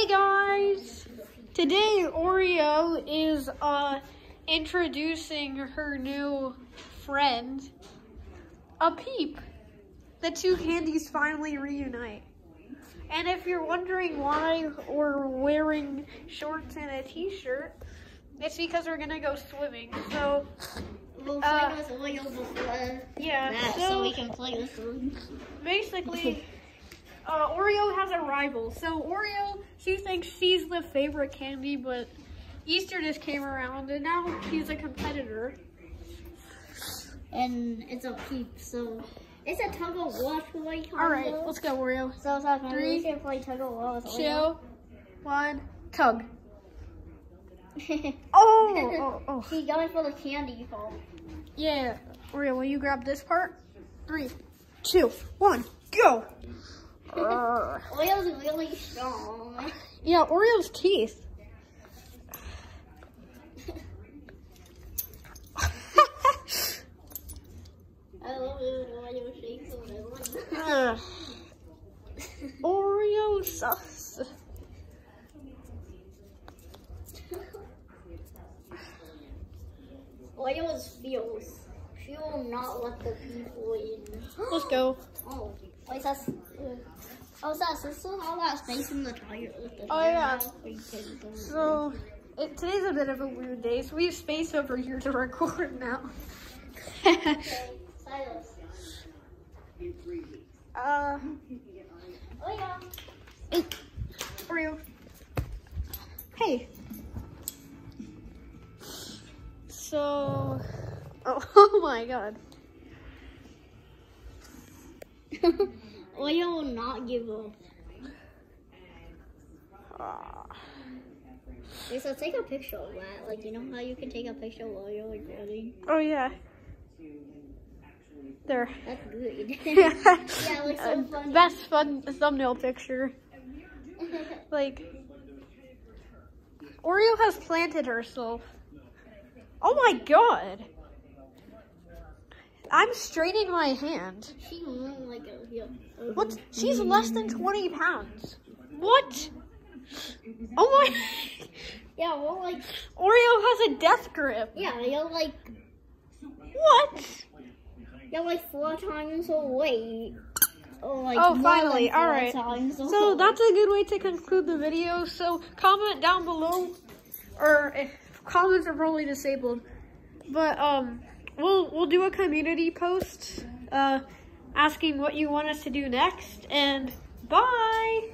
Hey guys! Today Oreo is uh introducing her new friend, a peep. The two candies finally reunite. And if you're wondering why we're wearing shorts and a t-shirt, it's because we're gonna go swimming. So We'll Uh, play with Lego before yeah, so, so we can play with them. basically, uh, Oreo has a rival. So Oreo, she thinks she's the favorite candy, but Easter just came around, and now she's a competitor. And it's a peep, so it's a tug of war toy. All right, let's go, Oreo. So, so maybe Three, we play tug of war with Two, one, tug. Oh, oh, oh. She got it for the candy phone. Yeah, Oreo, will you grab this part? Three, two, one, go. Yeah, Oreo's teeth. I love it when Leo shakes whatever. Ugh. Oreo sauce. Leo's feels. She will not let the people in. Let's go. Oh, wait, that's. Uh, Oh, that's this is all that space in the tire. Oh, yeah. So, it, today's a bit of a weird day, so we have space over here to record now. Uh, Oh yeah. hey, Oreo. Hey. So, oh, oh my god. Leo will not give up. Ah. Okay, so take a picture of that. Like, you know how you can take a picture while you're recording? Oh yeah. There. That's good. yeah, looks so funny. Best fun thumbnail picture. Like, Oreo has planted herself. Oh my god. I'm straining my hand. she went like a. What? She's less than 20 pounds. What? Oh my. Yeah, well, like. Oreo has a death grip. Yeah, you're like. What? You're like four times her weight. Or like Oh, finally. Alright. So that's a good way to conclude the video. So comment down below, or if comments are probably disabled, but um, we'll we'll do a community post, uh, asking what you want us to do next, and bye.